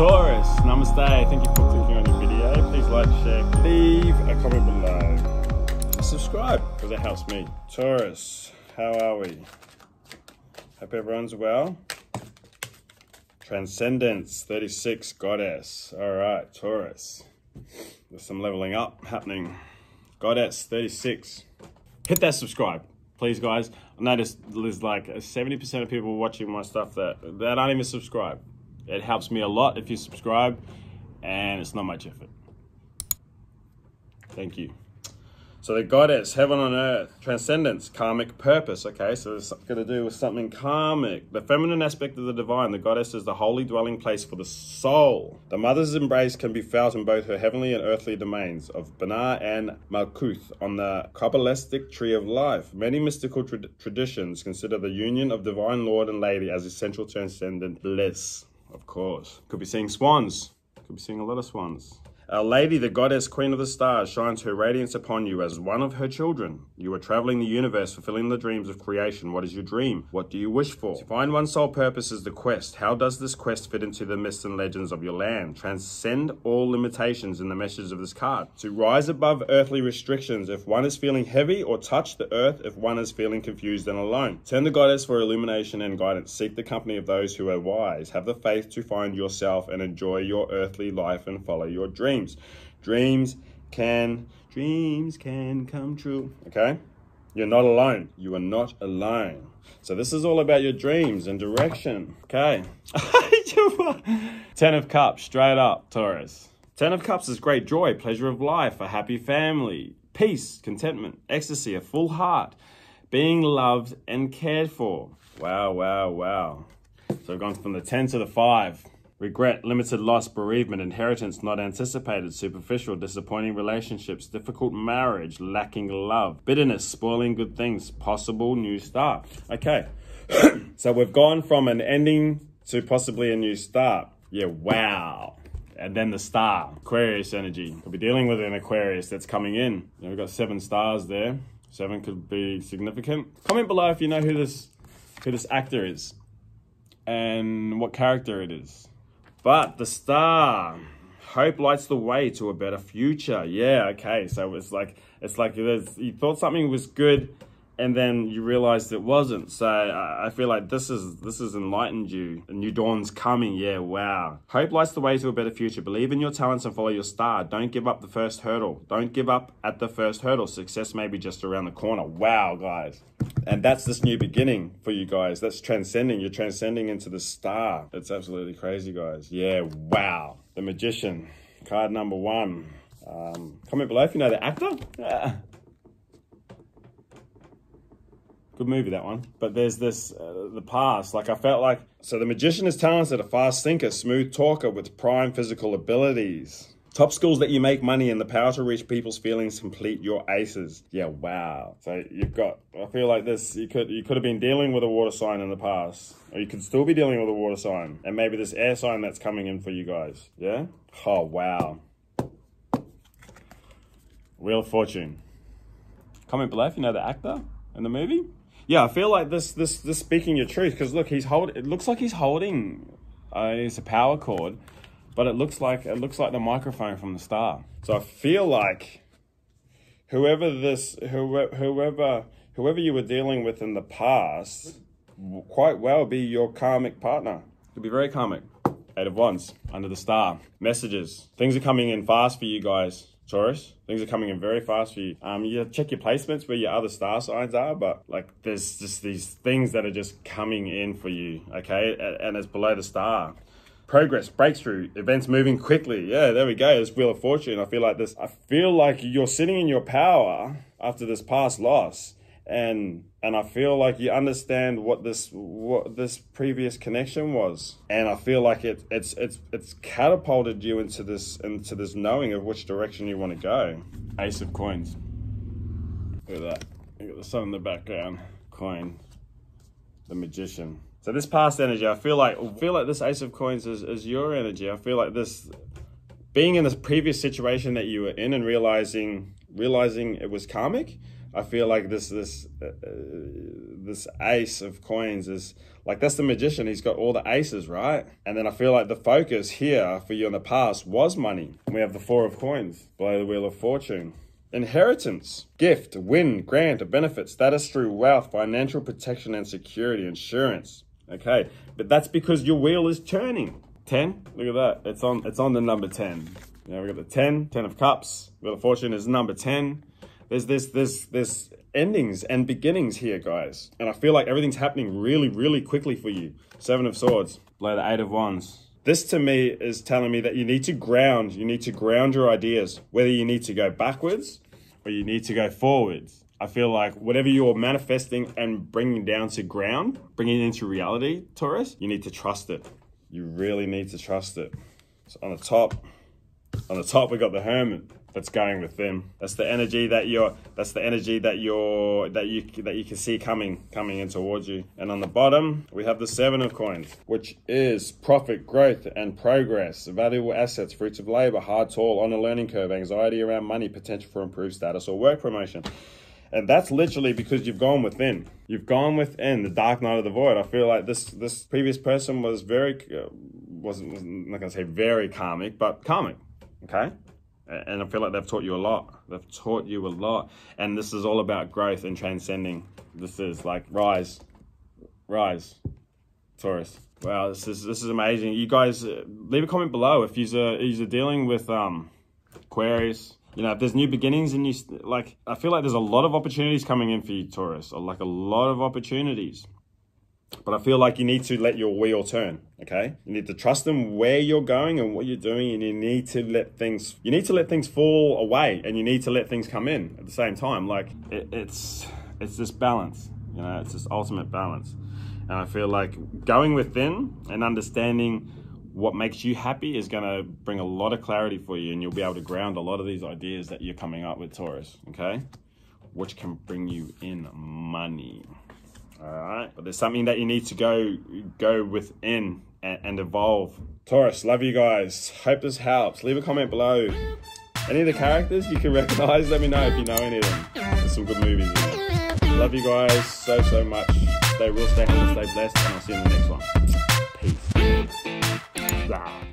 Taurus, namaste. Thank you for clicking on your video. Please like, share, leave a comment below. Subscribe, because it helps me. Taurus, how are we? Hope everyone's well. Transcendence 36 Goddess. All right, Taurus. There's some leveling up happening. Goddess 36. Hit that subscribe, please, guys. I noticed there's like 70% of people watching my stuff that, that aren't even subscribed. It helps me a lot if you subscribe, and it's not much effort. Thank you. So the goddess, heaven on earth, transcendence, karmic purpose. Okay, so it's got to do with something karmic. The feminine aspect of the divine, the goddess is the holy dwelling place for the soul. The mother's embrace can be felt in both her heavenly and earthly domains of Binah and Malkuth on the Kabbalistic tree of life. Many mystical tra traditions consider the union of divine lord and lady as essential transcendent bliss. Of course, could be seeing swans. Could be seeing a lot of swans. Our Lady, the goddess, queen of the stars, shines her radiance upon you as one of her children. You are traveling the universe, fulfilling the dreams of creation. What is your dream? What do you wish for? To find one's sole purpose is the quest. How does this quest fit into the myths and legends of your land? Transcend all limitations in the message of this card. To rise above earthly restrictions if one is feeling heavy, or touch the earth if one is feeling confused and alone. Turn the goddess for illumination and guidance. Seek the company of those who are wise. Have the faith to find yourself and enjoy your earthly life and follow your dreams dreams. Dreams can, dreams can come true. Okay? You're not alone. You are not alone. So this is all about your dreams and direction. Okay. Ten of Cups, straight up, Taurus. Ten of Cups is great joy, pleasure of life, a happy family, peace, contentment, ecstasy, a full heart, being loved and cared for. Wow, wow, wow. So we've gone from the 10 to the 5 regret, limited loss, bereavement, inheritance not anticipated, superficial, disappointing relationships, difficult marriage, lacking love, bitterness, spoiling good things, possible new start. Okay, so we've gone from an ending to possibly a new start. Yeah, wow. And then the star, Aquarius energy. We'll be dealing with an Aquarius that's coming in. We've got seven stars there. Seven could be significant. Comment below if you know who this who this actor is and what character it is. But the star, hope lights the way to a better future. Yeah, okay. So it's like it's like you thought something was good, and then you realized it wasn't. So uh, I feel like this is this has enlightened you. A new dawn's coming. Yeah, wow. Hope lights the way to a better future. Believe in your talents and follow your star. Don't give up the first hurdle. Don't give up at the first hurdle. Success may be just around the corner. Wow, guys. And that's this new beginning for you guys. That's transcending. You're transcending into the star. It's absolutely crazy, guys. Yeah, wow. The Magician, card number one. Um, comment below if you know the actor. Yeah. Good movie, that one. But there's this, uh, the past. Like, I felt like, so the magician is talented, a fast thinker, smooth talker with prime physical abilities. Top skills that you make money and the power to reach people's feelings complete your aces. Yeah, wow. So you've got, I feel like this, you could you could have been dealing with a water sign in the past. Or you could still be dealing with a water sign. And maybe this air sign that's coming in for you guys. Yeah? Oh, wow. Wheel of Fortune. Comment below if you know the actor in the movie yeah, I feel like this this this speaking your truth because look, he's hold. It looks like he's holding. Uh, it's a power cord, but it looks like it looks like the microphone from the star. So I feel like whoever this whoever whoever whoever you were dealing with in the past, will quite well be your karmic partner. Could be very karmic. Eight of Wands under the star. Messages. Things are coming in fast for you guys. Taurus. Things are coming in very fast for you. Um, you check your placements where your other star signs are, but like there's just these things that are just coming in for you, okay? And it's below the star. Progress, breakthrough, events moving quickly. Yeah, there we go. This Wheel of Fortune. I feel like this. I feel like you're sitting in your power after this past loss and and I feel like you understand what this what this previous connection was, and I feel like it it's it's it's catapulted you into this into this knowing of which direction you want to go. Ace of coins. Look at that. You got the sun in the background. Coin. The magician. So this past energy, I feel like I feel like this ace of coins is, is your energy. I feel like this being in this previous situation that you were in and realizing realizing it was karmic I feel like this this uh, uh, this ace of coins is like that's the magician. He's got all the aces, right? And then I feel like the focus here for you in the past was money. We have the four of coins, below the wheel of fortune. Inheritance, gift, win, grant, or benefit, status through wealth, financial protection and security, insurance. Okay, but that's because your wheel is turning. 10, look at that. It's on it's on the number 10. Now we've got the 10, 10 of cups. Wheel of fortune is number 10. There's this this this endings and beginnings here, guys. And I feel like everything's happening really, really quickly for you. Seven of swords, below the eight of wands. This to me is telling me that you need to ground, you need to ground your ideas, whether you need to go backwards or you need to go forwards. I feel like whatever you're manifesting and bringing down to ground, bringing it into reality, Taurus, you need to trust it. You really need to trust it. So on the top, on the top, we got the Hermit that's going with them. That's the energy that you're. That's the energy that you're that you that you can see coming coming in towards you. And on the bottom, we have the Seven of Coins, which is profit, growth, and progress, valuable assets, fruits of labor, hard toil on a learning curve, anxiety around money, potential for improved status or work promotion. And that's literally because you've gone within. You've gone within the dark night of the void. I feel like this this previous person was very uh, wasn't, wasn't not gonna say very karmic, but karmic. Okay, and I feel like they've taught you a lot. They've taught you a lot, and this is all about growth and transcending. This is like rise, rise, Taurus. Wow, this is this is amazing. You guys, uh, leave a comment below if you're you're dealing with um queries. You know, if there's new beginnings and you like, I feel like there's a lot of opportunities coming in for you, Taurus. Like a lot of opportunities. But I feel like you need to let your wheel turn, okay? You need to trust them where you're going and what you're doing, and you need to let things you need to let things fall away and you need to let things come in at the same time. Like it, it's it's this balance, you know, it's this ultimate balance. And I feel like going within and understanding what makes you happy is going to bring a lot of clarity for you and you'll be able to ground a lot of these ideas that you're coming up with Taurus, okay? Which can bring you in money. All right, but there's something that you need to go go within and, and evolve. Taurus, love you guys. Hope this helps. Leave a comment below. Any of the characters you can recognize, let me know if you know any of them. There's some good movies. Love you guys so so much. Stay real, stay humble, stay blessed, and I'll see you in the next one. Blah.